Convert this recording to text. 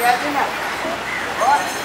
Yeah, you know.